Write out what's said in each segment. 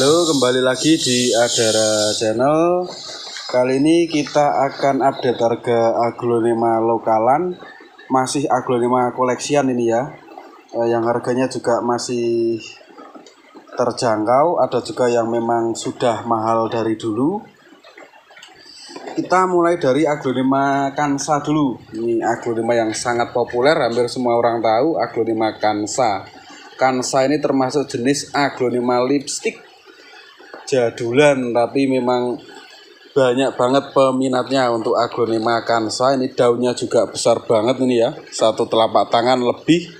Halo, kembali lagi di Adara Channel. Kali ini kita akan update harga aglonema lokalan, masih aglonema koleksian ini ya, eh, yang harganya juga masih terjangkau. Ada juga yang memang sudah mahal dari dulu. Kita mulai dari aglonema Kansa dulu. Ini aglonema yang sangat populer, hampir semua orang tahu aglonema Kansa. Kansa ini termasuk jenis aglonema lipstick jadulan tapi memang banyak banget peminatnya untuk aglonema kansa ini daunnya juga besar banget ini ya satu telapak tangan lebih.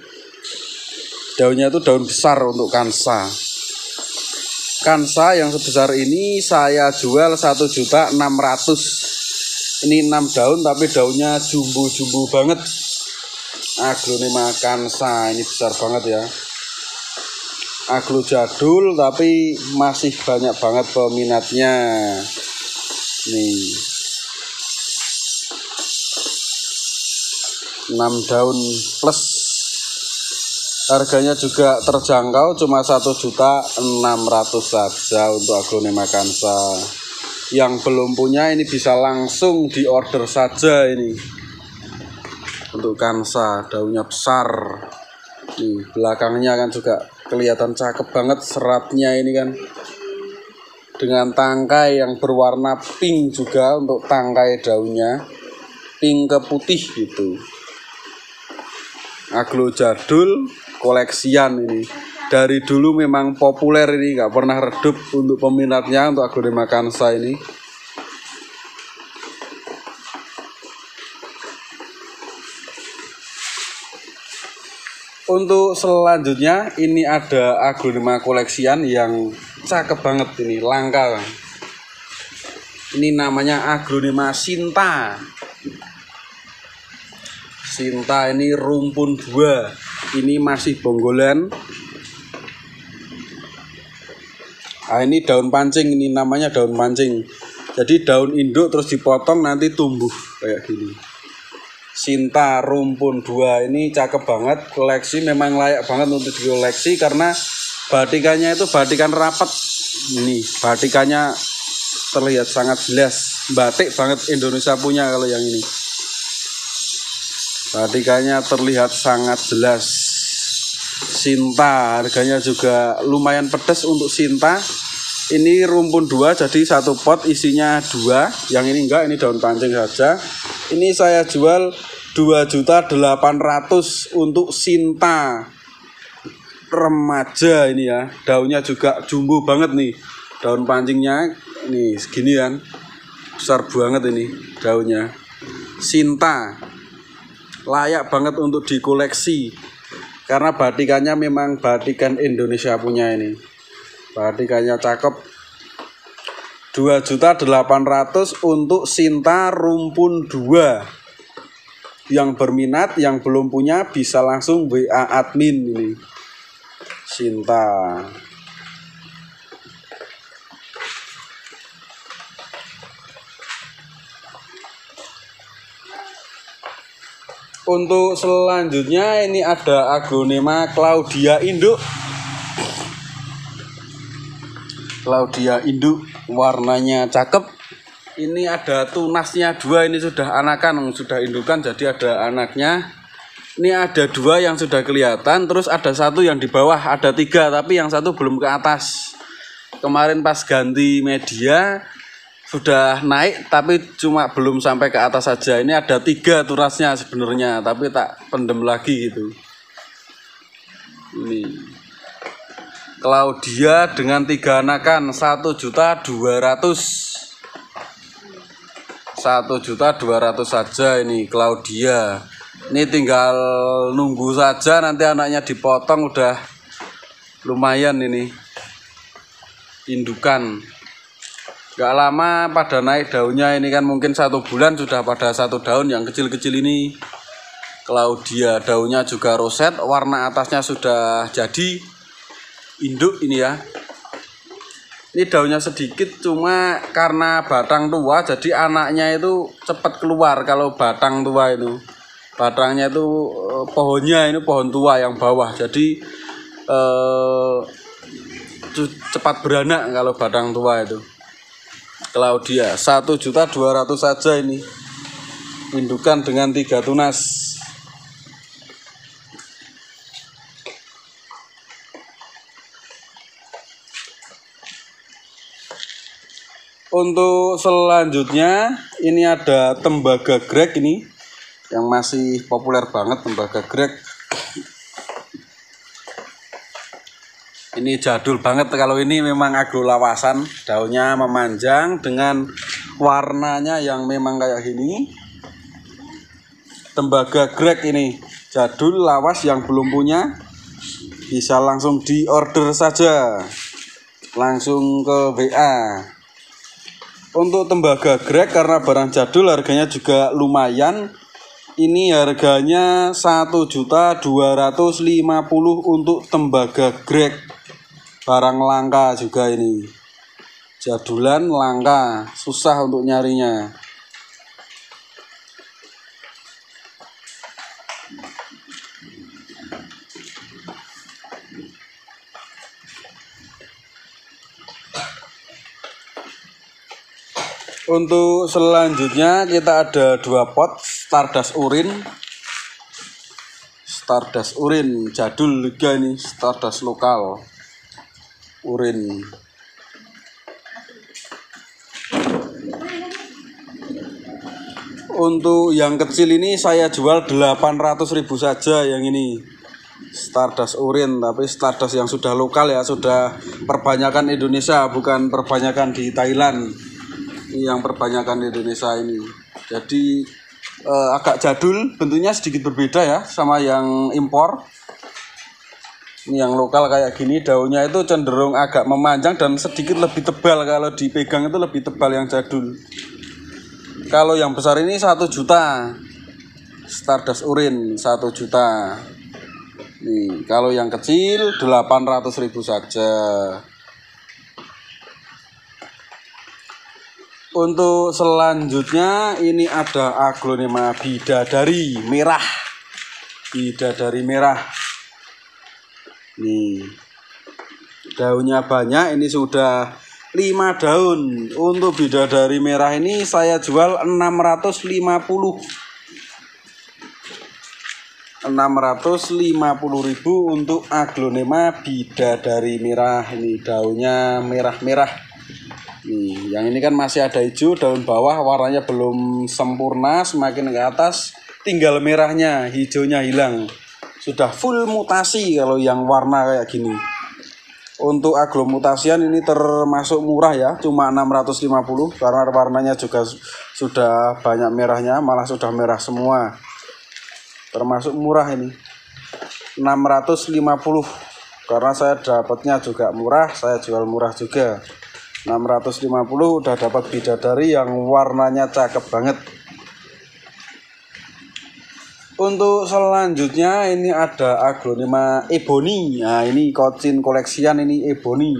Daunnya itu daun besar untuk kansa. Kansa yang sebesar ini saya jual satu juta enam ratus. Ini 6 daun tapi daunnya jumbo-jumbo banget. Aglonema kansa ini besar banget ya aglo jadul tapi masih banyak banget peminatnya. Nih. 6 daun plus. Harganya juga terjangkau cuma satu juta 600 saja untuk aglonema kansa yang belum punya ini bisa langsung di order saja ini. Untuk kansa daunnya besar. Nih belakangnya kan juga kelihatan cakep banget seratnya ini kan. Dengan tangkai yang berwarna pink juga untuk tangkai daunnya. Pink ke putih gitu. Aglo jadul koleksian ini. Dari dulu memang populer ini nggak pernah redup untuk peminatnya untuk aglonema kansa ini Untuk selanjutnya ini ada aglonema koleksian yang cakep banget ini, langka. Ini namanya aglonema Sinta. Sinta ini rumpun dua. Ini masih bonggolan. Nah, ini daun pancing ini namanya daun pancing. Jadi daun induk terus dipotong nanti tumbuh kayak gini. Sinta Rumpun 2 ini cakep banget. Koleksi memang layak banget untuk dikoleksi karena batikannya itu batikan rapat. Ini batikannya terlihat sangat jelas. Batik banget Indonesia punya kalau yang ini. Batikannya terlihat sangat jelas. Sinta harganya juga lumayan pedas untuk Sinta. Ini rumpun dua jadi satu pot isinya dua. Yang ini enggak ini daun pancing saja ini saya jual dua juta delapan ratus untuk Sinta. Remaja ini ya. Daunnya juga jumbo banget nih. Daun pancingnya nih segini kan. Besar banget ini daunnya. Sinta. Layak banget untuk dikoleksi. Karena batikannya memang batikan Indonesia punya ini. Batikannya cakep dua juta delapan ratus untuk Sinta rumpun 2 yang berminat yang belum punya bisa langsung WA admin ini. Sinta. Untuk selanjutnya ini ada aglonema Claudia induk. Claudia induk warnanya cakep. Ini ada tunasnya dua ini sudah anakan sudah indukan jadi ada anaknya. Ini ada dua yang sudah kelihatan terus ada satu yang di bawah ada tiga tapi yang satu belum ke atas. Kemarin pas ganti media sudah naik tapi cuma belum sampai ke atas saja. Ini ada tiga tunasnya sebenarnya tapi tak pendem lagi gitu. Ini Claudia dengan tiga anakan satu juta dua ratus. Satu juta dua ratus saja ini Claudia. Ini tinggal nunggu saja nanti anaknya dipotong udah lumayan ini. Indukan. Gak lama pada naik daunnya ini kan mungkin satu bulan sudah pada satu daun yang kecil-kecil ini. Claudia daunnya juga roset warna atasnya sudah jadi induk ini ya. Ini daunnya sedikit cuma karena batang tua jadi anaknya itu cepat keluar kalau batang tua itu. Batangnya itu eh, pohonnya ini pohon tua yang bawah jadi eh, cepat beranak kalau batang tua itu. Claudia satu juta dua ratus saja ini. Indukan dengan tiga tunas Untuk selanjutnya ini ada tembaga grek ini yang masih populer banget tembaga grek. Ini jadul banget kalau ini memang agro lawasan, daunnya memanjang dengan warnanya yang memang kayak gini. Tembaga grek ini jadul lawas yang belum punya bisa langsung di order saja. Langsung ke WA untuk tembaga grek karena barang jadul harganya juga lumayan. Ini harganya 1.250 untuk tembaga grek. Barang langka juga ini. Jadulan langka, susah untuk nyarinya. Untuk selanjutnya kita ada dua pot Stardust Urin. Stardust Urin jadul juga ini Stardust lokal. Urin. Untuk yang kecil ini saya jual 800.000 saja yang ini. Stardust Urin tapi Stardust yang sudah lokal ya sudah perbanyakan Indonesia bukan perbanyakan di Thailand yang perbanyakan di Indonesia ini. Jadi eh, agak jadul, bentuknya sedikit berbeda ya sama yang impor. Ini yang lokal kayak gini daunnya itu cenderung agak memanjang dan sedikit lebih tebal kalau dipegang itu lebih tebal yang jadul. Kalau yang besar ini satu juta. Stardust urin satu juta. Nih, kalau yang kecil 800 ribu saja. Untuk selanjutnya ini ada aglonema bidadari merah. Bidadari merah. Nih. Daunnya banyak, ini sudah 5 daun. Untuk bidadari merah ini saya jual 650. 650.000 untuk aglonema bidadari merah. Ini daunnya merah-merah. Nih, yang ini kan masih ada hijau, daun bawah warnanya belum sempurna, semakin ke atas tinggal merahnya, hijaunya hilang. Sudah full mutasi kalau yang warna kayak gini. Untuk aglomutasian ini termasuk murah ya, cuma 650 karena warnanya juga sudah banyak merahnya, malah sudah merah semua. Termasuk murah ini. 650 karena saya dapatnya juga murah, saya jual murah juga. 650 udah dapat bidadari yang warnanya cakep banget. Untuk selanjutnya ini ada aglonema ebony. Nah ini kocin koleksian ini ebony.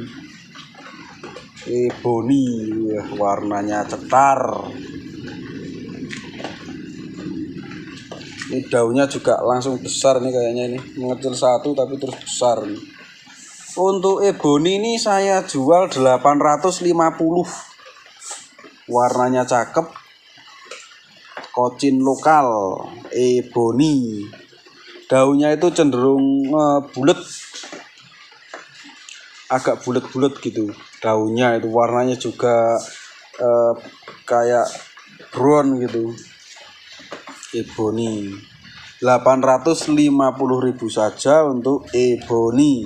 Ebony warnanya cetar. Ini daunnya juga langsung besar nih kayaknya ini. Mengecil satu tapi terus besar nih untuk ebony ini saya jual 850. Warnanya cakep. Kocin lokal ebony. Daunnya itu cenderung uh, bulat. Agak bulat-bulat gitu. Daunnya itu warnanya juga uh, kayak brown gitu. Ebony. 850.000 saja untuk ebony.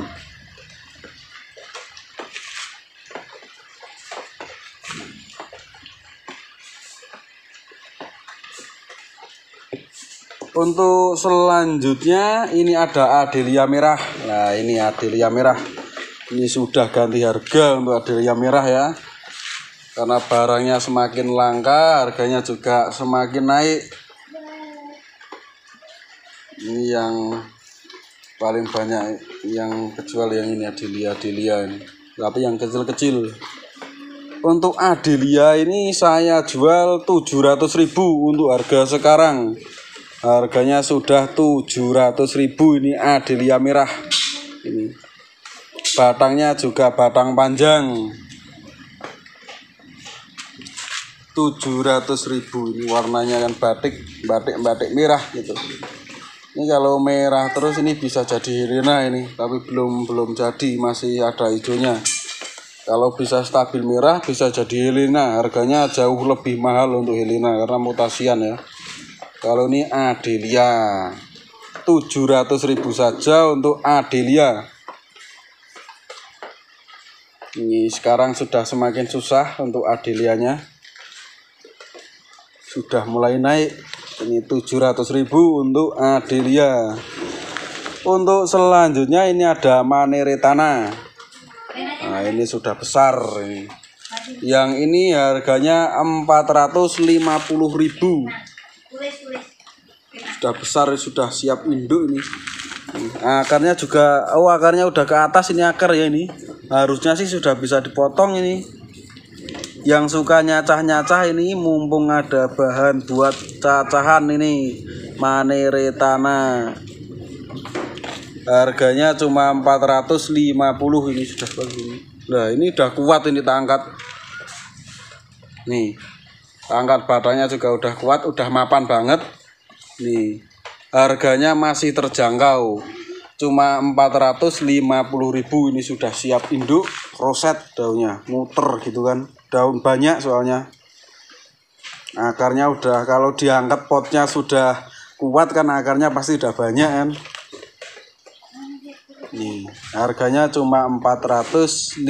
Untuk selanjutnya ini ada Adelia merah. Nah, ini Adelia merah. Ini sudah ganti harga untuk Adelia merah ya. Karena barangnya semakin langka, harganya juga semakin naik. Ini yang paling banyak yang kejual yang ini Adelia Adelia ini. Tapi yang kecil-kecil. Untuk Adelia ini saya jual 700.000 untuk harga sekarang harganya sudah 700.000 ini Adelia merah. Ini. Batangnya juga batang panjang. 700.000 ini warnanya kan batik batik batik merah gitu. Ini kalau merah terus ini bisa jadi Helena ini tapi belum belum jadi masih ada hijaunya. Kalau bisa stabil merah bisa jadi Helena. Harganya jauh lebih mahal untuk Helena karena mutasian ya kalau ini Adelia 700.000 saja untuk Adelia. Ini sekarang sudah semakin susah untuk Adelianya. Sudah mulai naik. Ini 700.000 untuk Adelia. Untuk selanjutnya ini ada maneretana. Nah ini sudah besar ini. Yang ini harganya 450.000 sudah besar sudah siap induk ini. Akarnya juga oh akarnya udah ke atas ini akar ya ini. Harusnya sih sudah bisa dipotong ini. Yang suka nyacah-nyacah ini mumpung ada bahan buat cacahan ini. Maneretana. Harganya cuma 450 ini sudah begini nah ini udah kuat ini tak angkat nih angkat badannya juga udah kuat udah mapan banget. Nih harganya masih terjangkau. Cuma 450.000 ini sudah siap induk. Roset daunnya muter gitu kan. Daun banyak soalnya. Akarnya udah kalau diangkat potnya sudah kuat kan akarnya pasti udah banyak kan. Nih harganya cuma 450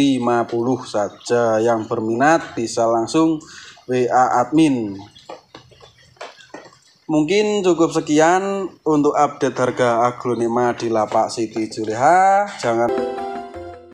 saja. Yang berminat bisa langsung WA admin. Mungkin cukup sekian untuk update harga aglonema di lapak Siti Juleha. Jangan